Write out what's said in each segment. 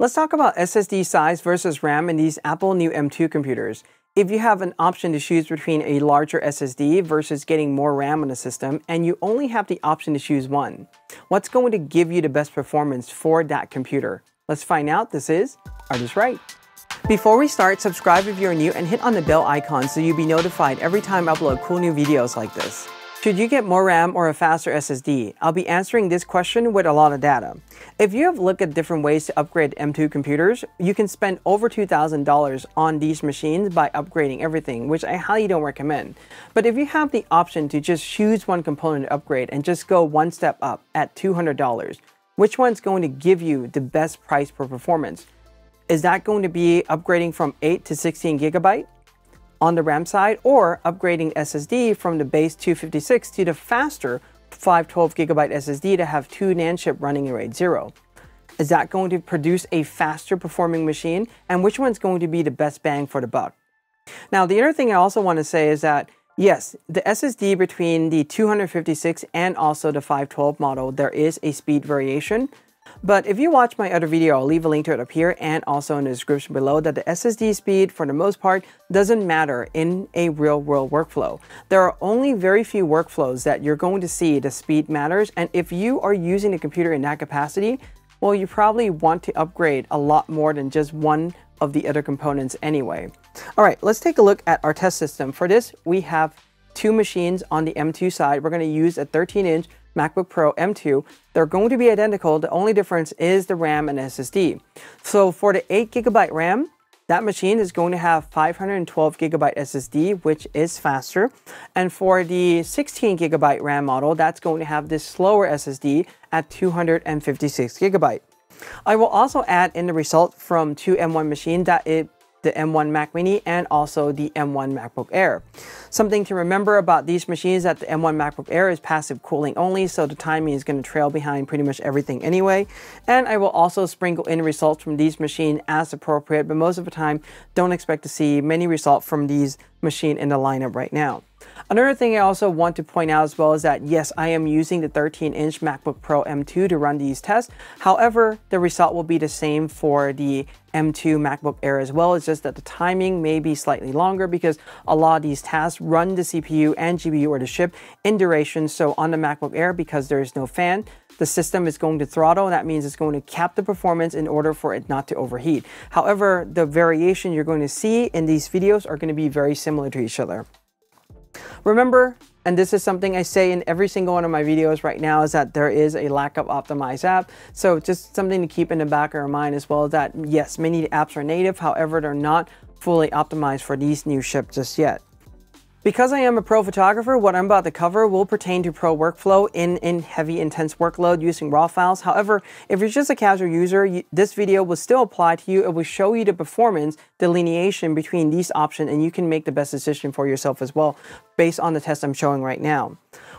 Let's talk about SSD size versus RAM in these Apple new M2 computers. If you have an option to choose between a larger SSD versus getting more RAM on the system, and you only have the option to choose one, what's going to give you the best performance for that computer? Let's find out. This is ArtIsRight. Before we start, subscribe if you're new and hit on the bell icon so you'll be notified every time I upload cool new videos like this. Should you get more RAM or a faster SSD? I'll be answering this question with a lot of data. If you have looked at different ways to upgrade M2 computers, you can spend over $2,000 on these machines by upgrading everything, which I highly don't recommend. But if you have the option to just choose one component to upgrade and just go one step up at $200, which one's going to give you the best price per performance? Is that going to be upgrading from 8 to 16 gigabyte? On the RAM side or upgrading SSD from the base 256 to the faster 512 gigabyte SSD to have two NAND chip running in RAID 0. Is that going to produce a faster performing machine? And which one's going to be the best bang for the buck? Now, the other thing I also want to say is that yes, the SSD between the 256 and also the 512 model, there is a speed variation. But if you watch my other video, I'll leave a link to it up here and also in the description below that the SSD speed for the most part doesn't matter in a real world workflow. There are only very few workflows that you're going to see the speed matters and if you are using a computer in that capacity, well you probably want to upgrade a lot more than just one of the other components anyway. Alright, let's take a look at our test system. For this, we have two machines on the M2 side. We're going to use a 13 inch MacBook Pro M2, they're going to be identical. The only difference is the RAM and SSD. So for the 8 gigabyte RAM, that machine is going to have 512 gigabyte SSD, which is faster. And for the 16 gigabyte RAM model, that's going to have this slower SSD at 256 gigabyte. I will also add in the result from two M1 machines that it the M1 Mac Mini and also the M1 MacBook Air. Something to remember about these machines that the M1 MacBook Air is passive cooling only, so the timing is going to trail behind pretty much everything anyway. And I will also sprinkle in results from these machines as appropriate, but most of the time, don't expect to see many results from these machine in the lineup right now. Another thing I also want to point out as well is that yes, I am using the 13-inch MacBook Pro M2 to run these tests. However, the result will be the same for the M2 MacBook Air as well. It's just that the timing may be slightly longer because a lot of these tasks run the CPU and GPU or the chip in duration. So on the MacBook Air, because there is no fan, the system is going to throttle. That means it's going to cap the performance in order for it not to overheat. However, the variation you're going to see in these videos are going to be very similar to each other. Remember, and this is something I say in every single one of my videos right now, is that there is a lack of optimized app. So just something to keep in the back of your mind as well that yes, many apps are native, however, they're not fully optimized for these new ships just yet. Because I am a pro photographer, what I'm about to cover will pertain to pro workflow in, in heavy intense workload using RAW files. However, if you're just a casual user, you, this video will still apply to you. It will show you the performance delineation between these options and you can make the best decision for yourself as well based on the test I'm showing right now.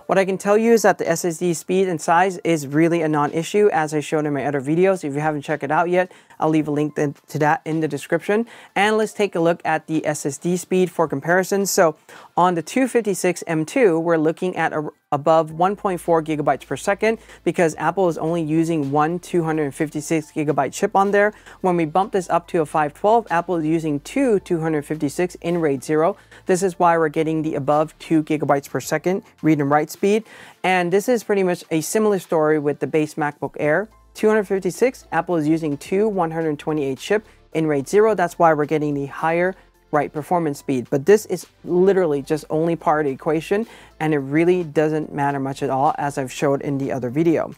What I can tell you is that the SSD speed and size is really a non-issue as I showed in my other videos. If you haven't checked it out yet, I'll leave a link to that in the description. And let's take a look at the SSD speed for comparison. So on the 256 M2, we're looking at a, above 1.4 gigabytes per second because Apple is only using one 256 gigabyte chip on there. When we bump this up to a 512, Apple is using two 256 in RAID 0. This is why we're getting the above 2 gigabytes per second read and write speed. And this is pretty much a similar story with the base MacBook Air. 256, Apple is using two 128 chip in RAID 0. That's why we're getting the higher write performance speed. But this is literally just only part of the equation and it really doesn't matter much at all as I've showed in the other video.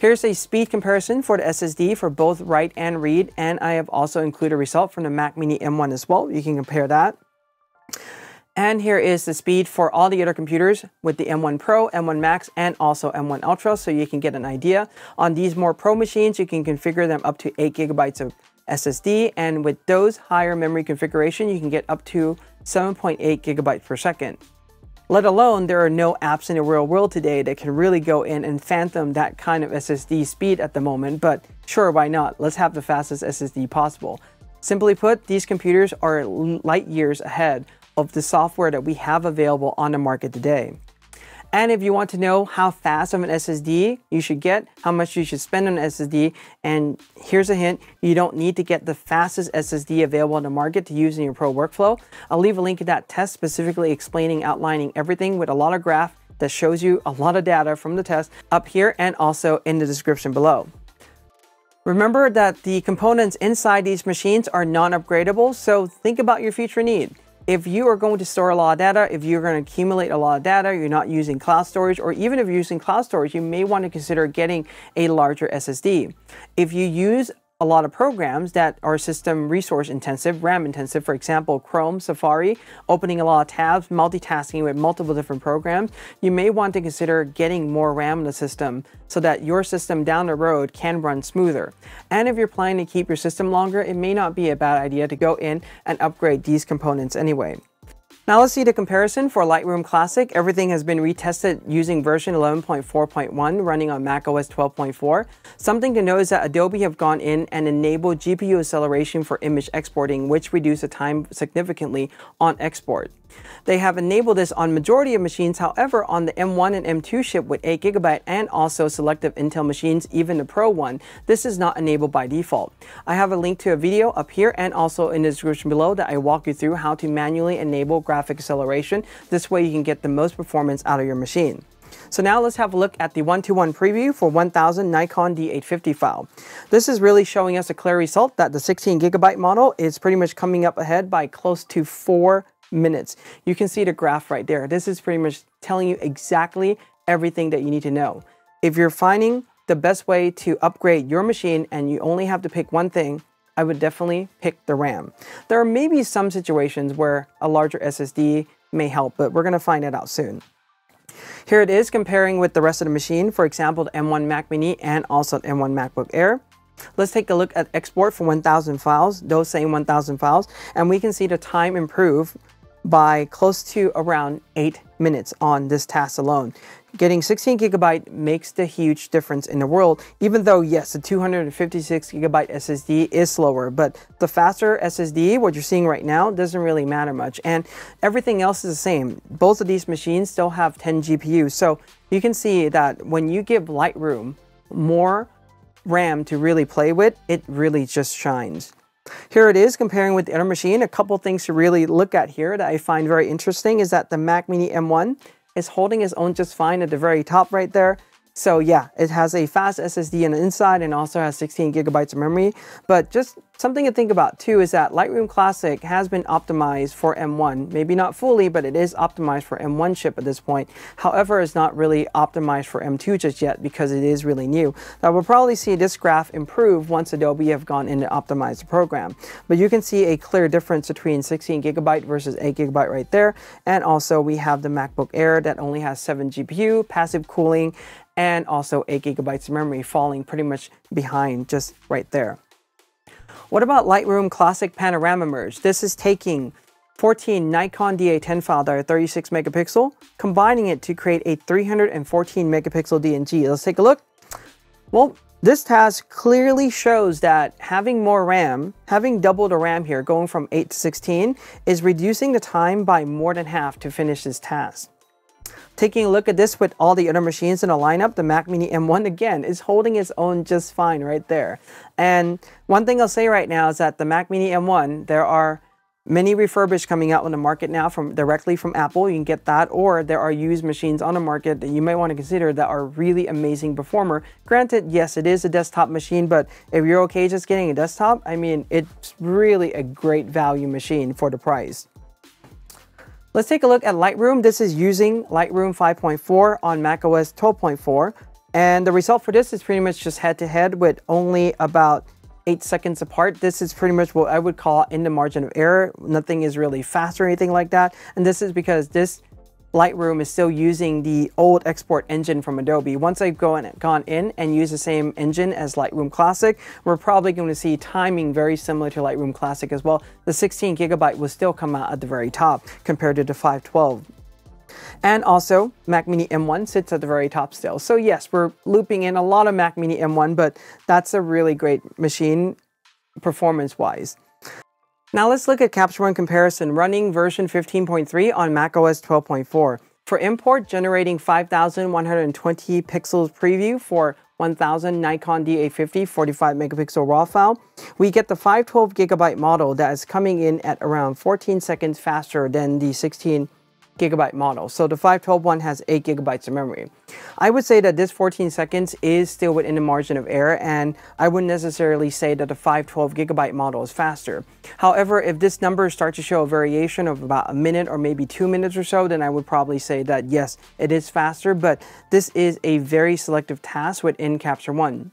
Here's a speed comparison for the SSD for both write and read and I have also included a result from the Mac Mini M1 as well. You can compare that. And here is the speed for all the other computers with the M1 Pro, M1 Max, and also M1 Ultra, so you can get an idea. On these more Pro machines, you can configure them up to 8 gigabytes of SSD, and with those higher memory configuration, you can get up to 7.8 gigabytes per second. Let alone, there are no apps in the real world today that can really go in and phantom that kind of SSD speed at the moment, but sure, why not? Let's have the fastest SSD possible. Simply put, these computers are light years ahead of the software that we have available on the market today. And if you want to know how fast of an SSD you should get, how much you should spend on an SSD, and here's a hint, you don't need to get the fastest SSD available on the market to use in your pro workflow. I'll leave a link to that test specifically explaining, outlining everything with a lot of graph that shows you a lot of data from the test up here and also in the description below. Remember that the components inside these machines are non-upgradable, so think about your future need. If you are going to store a lot of data, if you're going to accumulate a lot of data, you're not using cloud storage, or even if you're using cloud storage, you may want to consider getting a larger SSD. If you use a lot of programs that are system resource intensive, RAM intensive, for example, Chrome, Safari, opening a lot of tabs, multitasking with multiple different programs, you may want to consider getting more RAM in the system so that your system down the road can run smoother. And if you're planning to keep your system longer, it may not be a bad idea to go in and upgrade these components anyway. Now let's see the comparison for Lightroom Classic. Everything has been retested using version 11.4.1 running on macOS 12.4. Something to note is that Adobe have gone in and enabled GPU acceleration for image exporting, which reduces the time significantly on export. They have enabled this on majority of machines, however, on the M1 and M2 chip with 8GB and also selective Intel machines, even the Pro one, this is not enabled by default. I have a link to a video up here and also in the description below that I walk you through how to manually enable graphic acceleration. This way you can get the most performance out of your machine. So now let's have a look at the one-to-one -one preview for 1000 Nikon D850 file. This is really showing us a clear result that the 16 gigabyte model is pretty much coming up ahead by close to four minutes. You can see the graph right there. This is pretty much telling you exactly everything that you need to know. If you're finding the best way to upgrade your machine and you only have to pick one thing, I would definitely pick the RAM. There are maybe some situations where a larger SSD may help, but we're gonna find that out soon. Here it is comparing with the rest of the machine, for example, the M1 Mac Mini and also the M1 MacBook Air. Let's take a look at export for 1000 files, those same 1000 files, and we can see the time improve by close to around 8 minutes on this task alone. Getting 16 gigabyte makes the huge difference in the world, even though yes, the 256 gigabyte SSD is slower, but the faster SSD, what you're seeing right now, doesn't really matter much. And everything else is the same. Both of these machines still have 10 GPUs. So you can see that when you give Lightroom more RAM to really play with, it really just shines. Here it is comparing with the other machine. A couple things to really look at here that I find very interesting is that the Mac Mini M1 is holding its own just fine at the very top right there. So yeah, it has a fast SSD on the inside and also has 16 gigabytes of memory. But just something to think about too is that Lightroom Classic has been optimized for M1. Maybe not fully, but it is optimized for M1 chip at this point. However, it's not really optimized for M2 just yet because it is really new. Now we'll probably see this graph improve once Adobe have gone in to optimize the program. But you can see a clear difference between 16 gigabyte versus 8 gigabyte right there. And also we have the MacBook Air that only has 7 GPU, passive cooling, and also 8 gigabytes of memory falling pretty much behind just right there. What about Lightroom Classic Panorama Merge? This is taking 14 Nikon D810 file that are 36 megapixel, combining it to create a 314 megapixel DNG. Let's take a look. Well, this task clearly shows that having more RAM, having double the RAM here, going from 8 to 16, is reducing the time by more than half to finish this task. Taking a look at this with all the other machines in the lineup, the Mac Mini M1 again is holding its own just fine right there. And one thing I'll say right now is that the Mac Mini M1, there are many refurbished coming out on the market now from directly from Apple. You can get that, or there are used machines on the market that you might want to consider that are really amazing performer. Granted, yes, it is a desktop machine, but if you're okay just getting a desktop, I mean, it's really a great value machine for the price. Let's take a look at Lightroom. This is using Lightroom 5.4 on macOS 12.4. And the result for this is pretty much just head to head with only about eight seconds apart. This is pretty much what I would call in the margin of error. Nothing is really fast or anything like that. And this is because this Lightroom is still using the old export engine from Adobe. Once I've gone, gone in and used the same engine as Lightroom Classic, we're probably going to see timing very similar to Lightroom Classic as well. The 16 gigabyte will still come out at the very top compared to the 512. And also, Mac Mini M1 sits at the very top still. So yes, we're looping in a lot of Mac Mini M1, but that's a really great machine performance-wise. Now let's look at Capture One comparison running version 15.3 on macOS 12.4. For import, generating 5120 pixels preview for 1000 Nikon D850 45 megapixel RAW file, we get the 512 gigabyte model that is coming in at around 14 seconds faster than the 16 gigabyte model. So the 512 one has 8 gigabytes of memory. I would say that this 14 seconds is still within the margin of error and I wouldn't necessarily say that the 512 gigabyte model is faster. However, if this number starts to show a variation of about a minute or maybe two minutes or so, then I would probably say that yes, it is faster, but this is a very selective task within Capture One.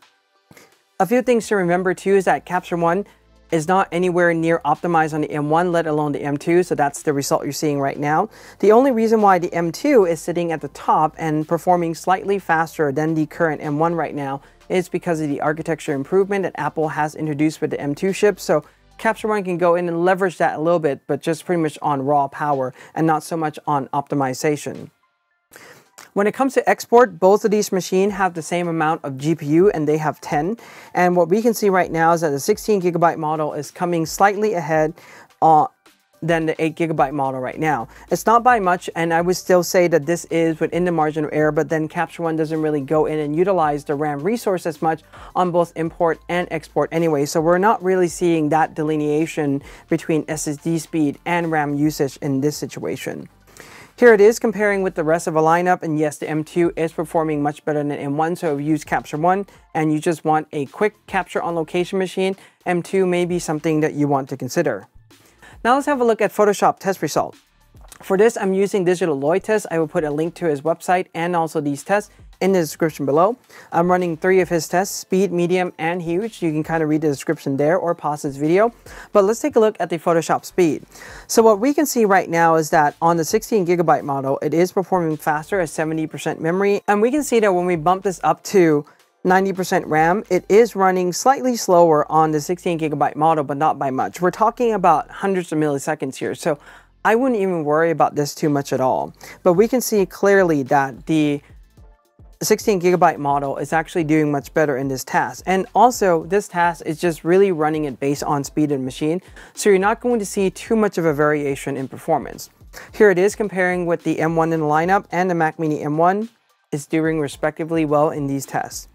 A few things to remember too is that Capture One is not anywhere near optimized on the M1, let alone the M2, so that's the result you're seeing right now. The only reason why the M2 is sitting at the top and performing slightly faster than the current M1 right now is because of the architecture improvement that Apple has introduced with the M2 chip. So Capture One can go in and leverage that a little bit, but just pretty much on raw power and not so much on optimization. When it comes to export, both of these machines have the same amount of GPU and they have 10. And what we can see right now is that the 16 gigabyte model is coming slightly ahead uh, than the 8 gigabyte model right now. It's not by much, and I would still say that this is within the margin of error, but then Capture One doesn't really go in and utilize the RAM resource as much on both import and export anyway. So we're not really seeing that delineation between SSD speed and RAM usage in this situation. Here it is comparing with the rest of the lineup and yes the M2 is performing much better than M1 so if you use Capture One and you just want a quick capture on location machine M2 may be something that you want to consider. Now let's have a look at Photoshop test result. For this I'm using Diglloyd Test. I will put a link to his website and also these tests in the description below. I'm running three of his tests, speed, medium, and huge. You can kind of read the description there or pause this video. But let's take a look at the Photoshop speed. So what we can see right now is that on the 16 gigabyte model, it is performing faster at 70% memory. And we can see that when we bump this up to 90% RAM, it is running slightly slower on the 16 gigabyte model, but not by much. We're talking about hundreds of milliseconds here. So I wouldn't even worry about this too much at all. But we can see clearly that the 16 gigabyte model is actually doing much better in this task. And also this task is just really running it based on speed and machine. So you're not going to see too much of a variation in performance. Here it is comparing with the M1 in the lineup and the Mac Mini M1 is doing respectively well in these tests.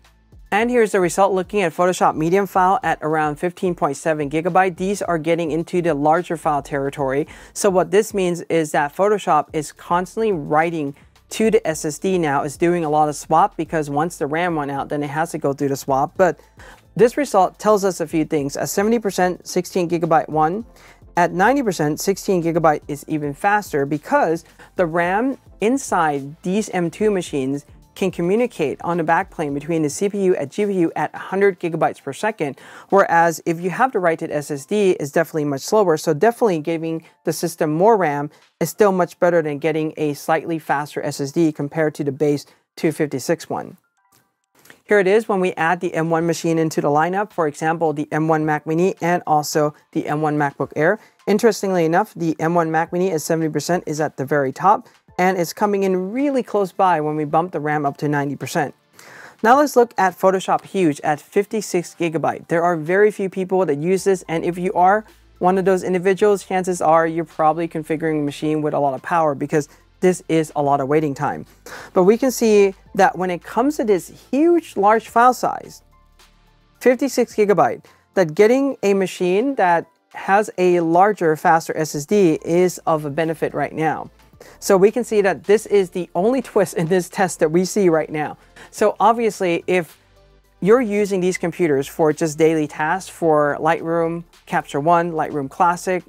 And here's the result looking at Photoshop medium file at around 15.7 gigabyte. These are getting into the larger file territory. So what this means is that Photoshop is constantly writing to the SSD now is doing a lot of swap because once the RAM went out, then it has to go through the swap. But this result tells us a few things. At 70% 16 gigabyte one, at 90% 16 gigabyte is even faster because the RAM inside these M2 machines can communicate on the backplane between the CPU and GPU at 100 gigabytes per second, whereas if you have the write-to SSD, it's definitely much slower. So definitely giving the system more RAM is still much better than getting a slightly faster SSD compared to the base 256 one. Here it is when we add the M1 machine into the lineup, for example, the M1 Mac Mini and also the M1 MacBook Air. Interestingly enough, the M1 Mac Mini at 70% is at the very top, and it's coming in really close by when we bump the RAM up to 90%. Now let's look at Photoshop Huge at 56 gigabyte. There are very few people that use this and if you are one of those individuals, chances are you're probably configuring a machine with a lot of power because this is a lot of waiting time. But we can see that when it comes to this huge large file size, 56 gigabyte, that getting a machine that has a larger, faster SSD is of a benefit right now. So we can see that this is the only twist in this test that we see right now. So obviously, if you're using these computers for just daily tasks for Lightroom, Capture One, Lightroom Classic,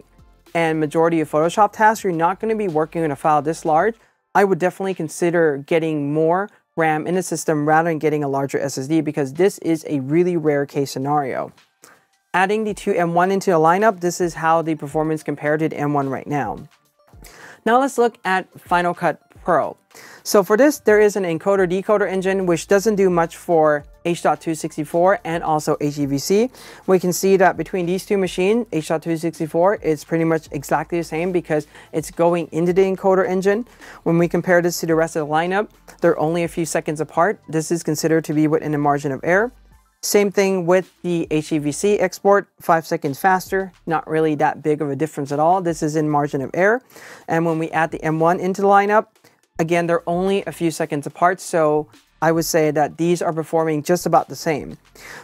and majority of Photoshop tasks, you're not going to be working on a file this large. I would definitely consider getting more RAM in the system rather than getting a larger SSD because this is a really rare case scenario. Adding the two M1 into the lineup, this is how the performance compared to the M1 right now. Now let's look at Final Cut Pro. So for this, there is an encoder decoder engine which doesn't do much for H.264 and also HEVC. We can see that between these two machines, H.264 is pretty much exactly the same because it's going into the encoder engine. When we compare this to the rest of the lineup, they're only a few seconds apart. This is considered to be within the margin of error. Same thing with the HEVC export, five seconds faster, not really that big of a difference at all. This is in margin of error. And when we add the M1 into the lineup, Again, they're only a few seconds apart, so I would say that these are performing just about the same.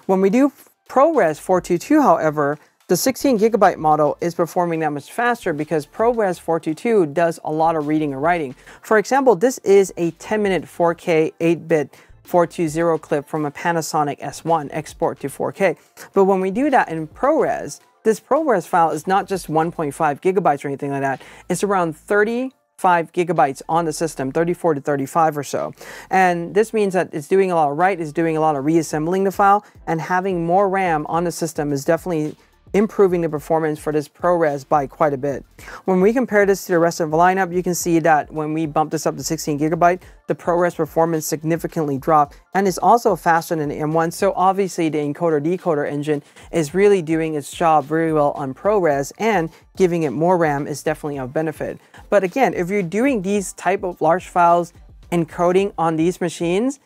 When we do ProRes 422, however, the 16 gigabyte model is performing that much faster because ProRes 422 does a lot of reading and writing. For example, this is a 10 minute 4K 8-bit 420 clip from a Panasonic S1 export to 4K. But when we do that in ProRes, this ProRes file is not just 1.5 gigabytes or anything like that. It's around 35 gigabytes on the system, 34 to 35 or so. And this means that it's doing a lot of write, it's doing a lot of reassembling the file, and having more RAM on the system is definitely improving the performance for this ProRes by quite a bit. When we compare this to the rest of the lineup, you can see that when we bump this up to 16 gigabyte, the ProRes performance significantly dropped and is also faster than the M1. So obviously the encoder decoder engine is really doing its job very well on ProRes and giving it more RAM is definitely a benefit. But again, if you're doing these type of large files encoding on these machines,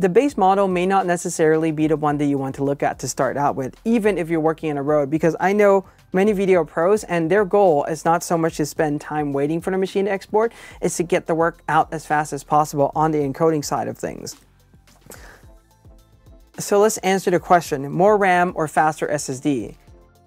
the base model may not necessarily be the one that you want to look at to start out with, even if you're working in a road, because I know many video pros and their goal is not so much to spend time waiting for the machine to export, it's to get the work out as fast as possible on the encoding side of things. So let's answer the question, more RAM or faster SSD?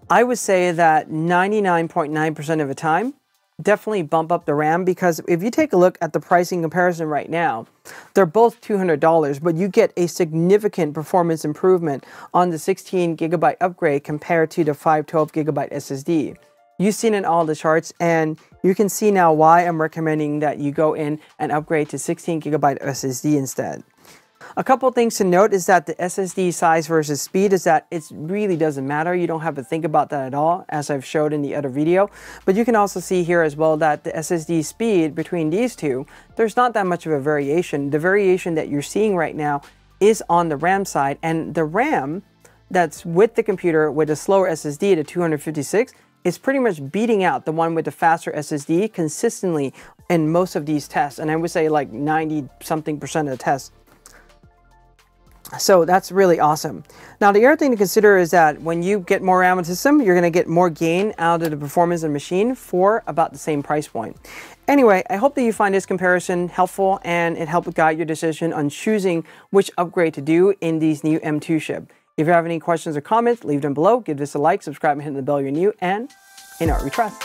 I would say that 99.9% of the time, definitely bump up the RAM because if you take a look at the pricing comparison right now, they're both $200, but you get a significant performance improvement on the 16 gigabyte upgrade compared to the 512 gigabyte SSD. You've seen in all the charts and you can see now why I'm recommending that you go in and upgrade to 16 gigabyte SSD instead. A couple things to note is that the SSD size versus speed is that it really doesn't matter. You don't have to think about that at all, as I've showed in the other video. But you can also see here as well that the SSD speed between these two, there's not that much of a variation. The variation that you're seeing right now is on the RAM side, and the RAM that's with the computer with a slower SSD to 256 is pretty much beating out the one with the faster SSD consistently in most of these tests. And I would say like 90 something percent of the tests. So that's really awesome. Now the other thing to consider is that when you get more system, you're going to get more gain out of the performance of the machine for about the same price point. Anyway, I hope that you find this comparison helpful and it helped guide your decision on choosing which upgrade to do in these new M2 chip. If you have any questions or comments, leave them below, give this a like, subscribe and hit the bell you're new, and in art we trust.